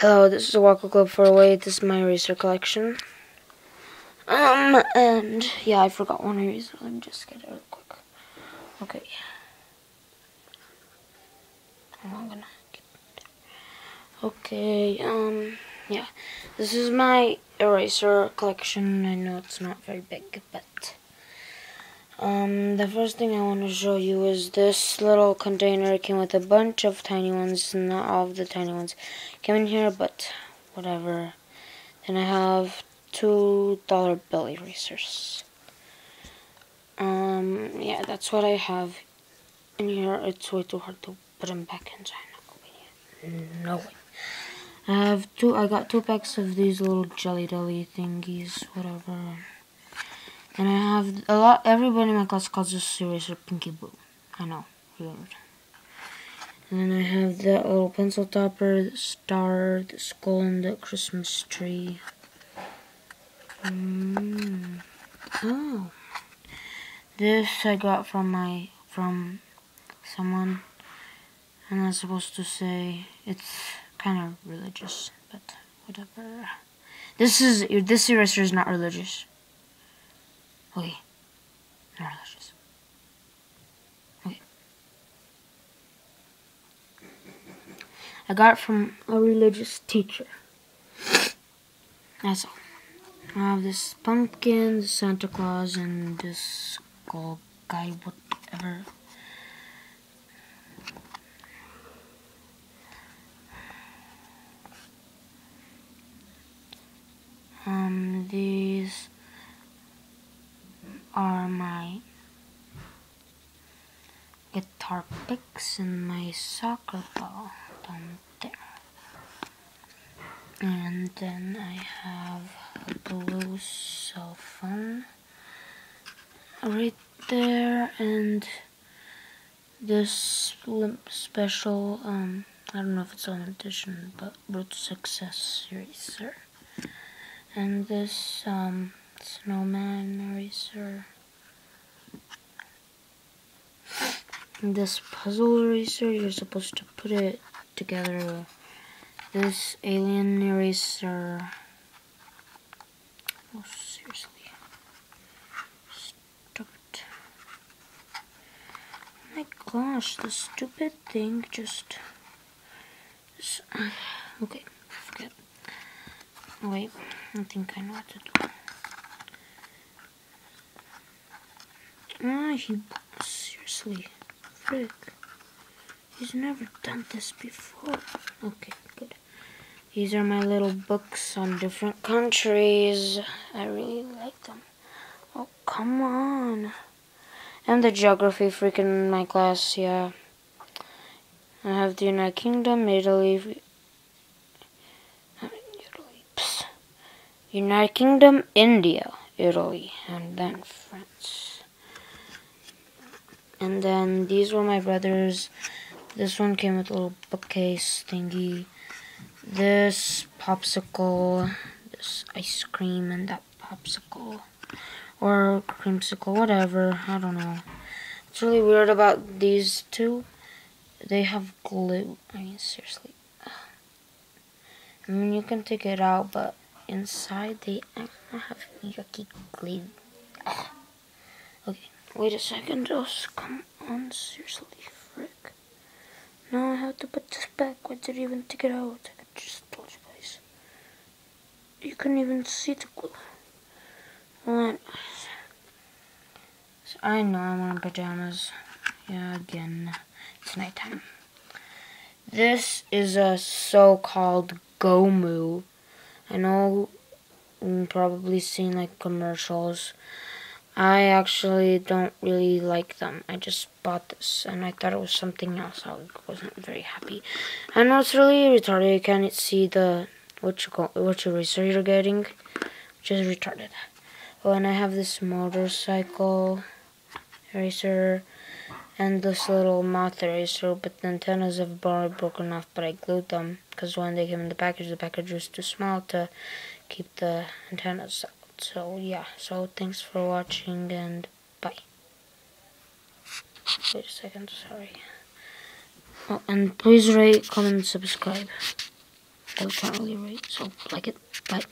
Hello, this is a Walker Club for Away. This is my eraser collection. Um, and yeah, I forgot one eraser. Let me just get it real quick. Okay. I'm gonna Okay, um, yeah. This is my eraser collection. I know it's not very big, but um, the first thing I want to show you is this little container. It came with a bunch of tiny ones, not all of the tiny ones came in here, but whatever. Then I have two dollar bill erasers. Um, yeah, that's what I have in here. It's way too hard to put them back in, so no way. I have two. I got two packs of these little jelly jelly thingies, whatever. And I have a lot, everybody in my class calls this eraser Pinky Boo. I know, weird. And then I have that little pencil topper, the star, the skull, and the Christmas tree. Mm. Oh. This I got from my, from someone. And I'm not supposed to say, it's kind of religious, but whatever. This is, this eraser is not religious. Okay. Not religious. Okay. I got it from a religious teacher. That's all. I have this pumpkin, Santa Claus, and this skull guy, whatever. Um, these are my guitar picks and my soccer ball down there. And then I have a blue cell phone right there and this special, um, I don't know if it's on edition, but Root Success Eraser. And this, um, snowman eraser. This puzzle eraser, you're supposed to put it together. This alien eraser. Oh, seriously. Stop it. Oh my gosh, the stupid thing just... okay, forget. Wait, I think I know what to do. Ah, he seriously, frick. He's never done this before. Okay, good. These are my little books on different countries. I really like them. Oh, come on. And the geography freak in my class, yeah. I have the United Kingdom, Italy, Italy, United Kingdom, India, Italy, and then France. And then these were my brothers. This one came with a little bookcase thingy. This popsicle, this ice cream, and that popsicle. Or creamsicle, whatever. I don't know. What's really weird about these two, they have glue. I mean, seriously. I mean, you can take it out, but inside they have yucky glue. Okay. Wait a second, just come on, seriously, frick. Now I have to put this back, why did I even take it out? I just told you guys. You couldn't even see the glue. Well, so I know I'm wearing pajamas. Yeah, again, it's nighttime. This is a so-called Gomu. I know you've probably seen like commercials I actually don't really like them. I just bought this and I thought it was something else. I wasn't very happy. Know it's really retarded. You can't see the what you call what eraser you're getting, which is retarded. Oh, and I have this motorcycle eraser and this little moth eraser, but the antennas have already broken off, but I glued them because when they came in the package, the package was too small to keep the antennas out so yeah so thanks for watching and bye wait a second sorry oh and please rate comment subscribe I can't really read, so like it. Bye.